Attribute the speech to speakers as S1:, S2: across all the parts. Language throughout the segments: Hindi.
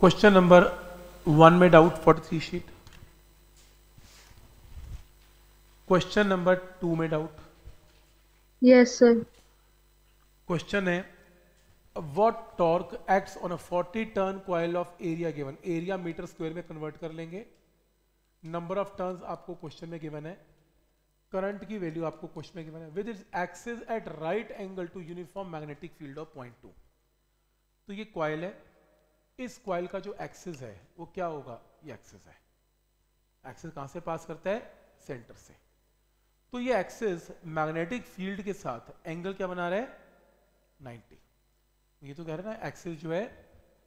S1: क्वेश्चन नंबर वन में doubt forty three sheet question number two में डाउट
S2: यस सर
S1: क्वेश्चन है what torque acts on a 40 turn coil of area given area meter square में कन्वर्ट कर लेंगे. नंबर ऑफ़ टर्न्स आपको क्वेश्चन में गिवन है. करंट की वैल्यू आपको क्वेश्चन में गिवन है. With its axis at right angle to uniform magnetic field of point two तो ये कॉइल है इस कॉइल का जो एक्सिस है, वो क्या होगा? ये एक्सिस है। एक्सिस कहाँ से पास करता है? सेंटर से। तो ये एक्सिस मैग्नेटिक फ़ील्ड के साथ एंगल क्या बना रहा है? 90 ये तो कह रहे ना एक्सिस जो है,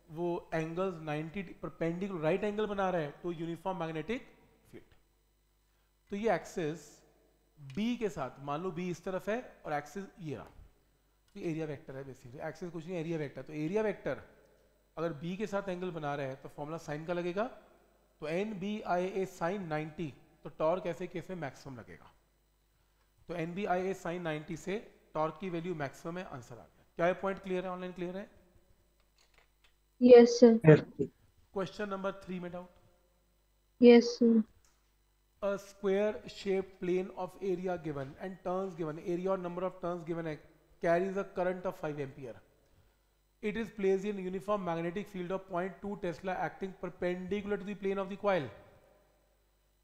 S1: वो एंगल्स 90 परपेंडिकुलर राइट एंगल बना रहा है तो यूनिफॉर्म मैग्नेटिक फ़ील्ड तो ये एक्सिस बी के साथ, मान लो बी इस तरफ़ है और एक्सिस ये रहा। तो एरिया वेक्टर है बेसिकली एक्सिस कुछ नहीं एरिया वेक्टर तो एरिया वेक्टर अगर बी के साथ एंगल बना रहे हैं तो फॉर्मूला साइन का लगेगा तो N B I A sine 90 तो टॉर्क ऐसे केस में मैक्सिमम लगेगा। तो N B I A sine 90 से टॉर्क की वैल्यू मैक्सिमम है आंसर आ गया। क्या ये पॉइंट क्लियर है ऑनलाइन क्लियर है?
S2: Yes, sir.
S1: Question number three में doubt
S2: sir.
S1: a square shaped plane of area given and turns given area or number of turns given है, carries a current of 5 ampere. It is placed in uniform magnetic field of 0.2 tesla acting perpendicular to the plane of the coil.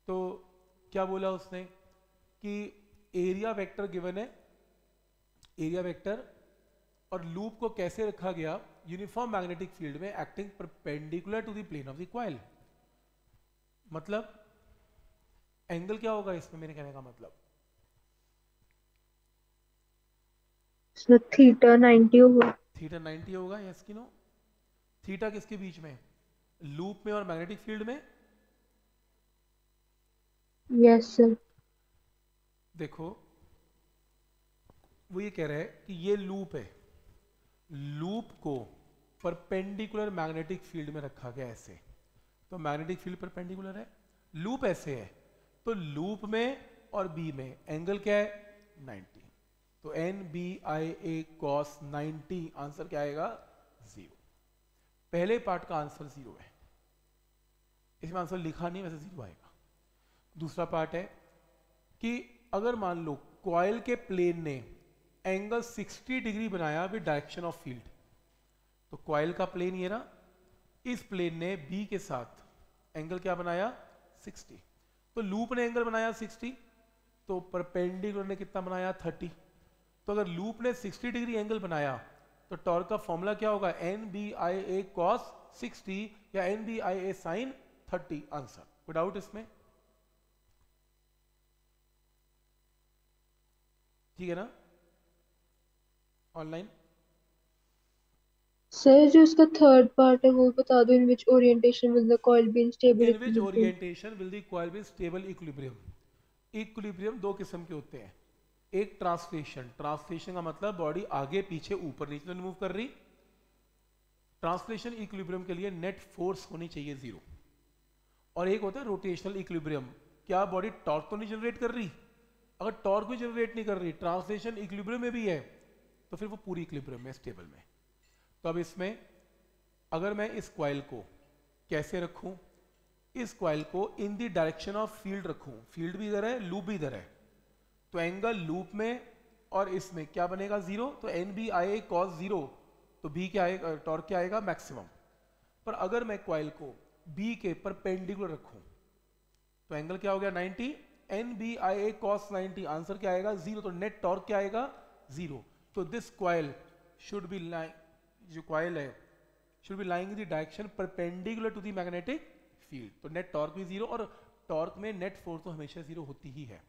S1: तो क्या बोला उसने? कि एरिया वेक्टर गिवन है। एरिया वेक्टर और लूप को कैसे रखा गया? यूनिफॉर्म मैग्नेटिक फ़ील्ड में acting perpendicular to the plane of the coil मतलब एंगल क्या होगा इसमें? मेरे कहने का मतलब।
S2: theta 90 होगा।
S1: थीटा 90 होगा यस कि नो? थीटा किसके बीच में? लूप में और मैग्नेटिक फ़ील्ड में?
S2: Yes Yes, sir.
S1: देखो वो ये कह रहा है कि ये लूप है। लूप को परपेंडिकुलर मैग्नेटिक फ़ील्ड में रखा गया ऐसे। तो मैग्नेटिक फ़ील्ड परपेंडिकुलर है लूप ऐसे है। तो लूप में और बी में एंगल क्या है? 90 तो N B I A cos 90 answer क्या आएगा? ज़ीरो। पहले पार्ट का आंसर ज़ीरो है। इसमें आंसर लिखा नहीं, वैसे ज़ीरो आएगा। दूसरा पार्ट है कि अगर मान लो कॉइल के प्लेन ने एंगल 60 डिग्री बनाया विद डायरेक्शन ऑफ़ फ़ील्ड तो कॉइल का प्लेन ये ना, इस प्लेन ने बी के साथ एंगल क्या बनाया? 60 तो लूप ने एंगल बनाया 60 तो परपेंडिकुलर ने कितना बनाया? 30 तो अगर लूप ने 60 डिग्री एंगल बनाया तो टॉर्क का फॉर्मूला क्या होगा? N B I A cos 60 या N B I A sine 30 answer. Without इसमें? ठीक है ना? ऑनलाइन
S2: सर जो इसका थर्ड पार्ट है वो बता दो in which orientation will the coil be in stable
S1: in which orientation will the coil be stable equilibrium? Equilibrium दो किस्म के होते हैं। एक ट्रांसलेशन ट्रांसलेशन का मतलब बॉडी आगे, पीछे, ऊपर, नीचे मूव कर रही। ट्रांसलेशन इक्विलिब्रियम के लिए नेट फोर्स होनी चाहिए ज़ीरो और एक होता है रोटेशनल इक्विलिब्रियम क्या बॉडी टॉर्क तो नहीं जनरेट कर रही? अगर टॉर्क भी जनरेट नहीं कर रही ट्रांसलेशन इक्विलिब्रियम में भी है तो फिर वो पूरी इक्विलिब्रियम में स्टेबल में। तो अब इसमें, अगर मैं इस क्वाइल को कैसे रखूँ? इस क्वाइल को in the direction of field रखूँ। फ़ील्ड भी इधर है लूप भी इधर है। तो एंगल लूप में और इसमें क्या बनेगा ज़ीरो तो N B I cos zero तो बी क्या आएगा टॉर्क क्या आएगा? मैक्सिमम पर अगर मैं क्वाइल को बी के परपेंडिकुलर रखूँ तो एंगल क्या हो गया? 90 N B I A cos 90 answer क्या आएगा? ज़ीरो तो नेट टॉर्क क्या आएगा? ज़ीरो तो this coil should be line जो क्वाइल है should be lying in the direction perpendicular to the magnetic field तो नेट टॉर्क भी ज़ीरो और टॉर्क में नेट फोर्स तो हमेशा ज़ीरो होती ही है।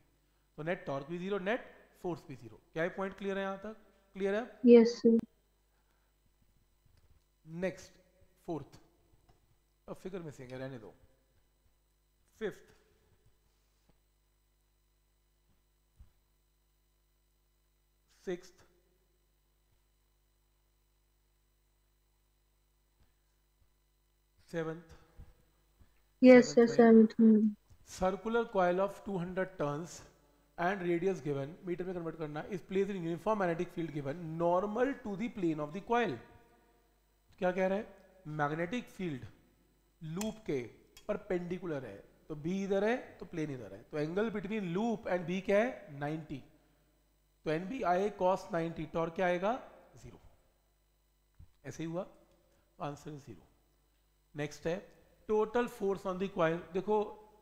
S1: तो नेट टॉर्क भी ज़ीरो नेट फोर्स भी ज़ीरो क्या ये पॉइंट क्लियर है यहाँ तक? क्लियर है?
S2: यस सर
S1: नेक्स्ट फोर्थ अब फिगर में से रहने दो. Fifth sixth seventh
S2: yes
S1: Seventh
S2: seventh
S1: circular coil of 200 turns and radius given meter में कन्वर्ट करना, is placed in uniform magnetic field given, normal to the plane of the coil. क्या कह रहा है? मैग्नेटिक फ़ील्ड लूप के परपेंडिकुलर है। तो बी इधर है तो प्लेन इधर है। तो angle between loop and B क्या है? 90 तो N B I cos 90 torque क्या आएगा? ज़ीरो ऐसे ही हुआ। आंसर ज़ीरो नेक्स्ट है total force on the coil देखो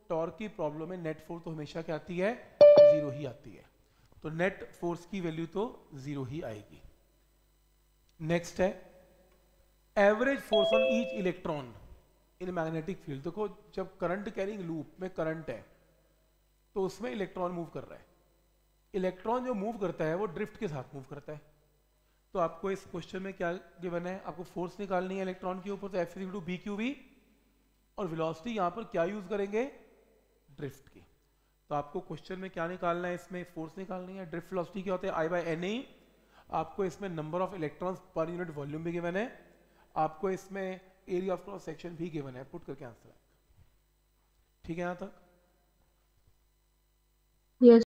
S1: टॉर्क की प्रॉब्लम है नेट फोर्स तो हमेशा क्या आती है? ज़ीरो ही आती है। तो नेट फोर्स की वैल्यू तो ज़ीरो ही आएगी। नेक्स्ट है average force on each electron in magnetic field देखो, जब करंट कैरिंग लूप में करंट है तो उसमें इलेक्ट्रॉन मूव कर रहा है। इलेक्ट्रॉन जो मूव करता है, वो ड्रिफ्ट के साथ मूव करता है। तो आपको इस क्वेश्चन में क्या गिवन है? आपको फोर्स निकालनी है इलेक्ट्रॉन के ऊपर तो F to B Q B और वेलोसिटी यहाँ पर क्या यूज़ करेंगे? ड्रिफ्ट की। तो आपको क्वेश्चन में क्या निकालना है? इसमें फोर्स निकालनी है? ड्रिफ्ट वेलोसिटी क्या होता है? आई बाई एन ए आपको इसमें number of electrons per unit volume भी गिवन है। आपको इसमें एरिया ऑफ़ क्रॉस सेक्शन भी गिवन है। पुट करके आंसर ठीक है यहाँ तक?
S2: Yes.